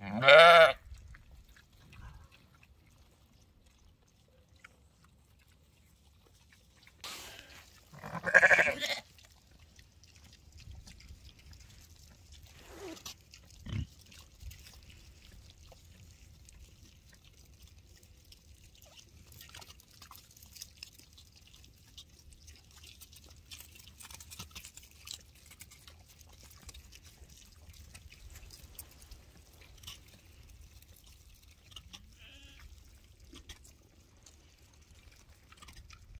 No.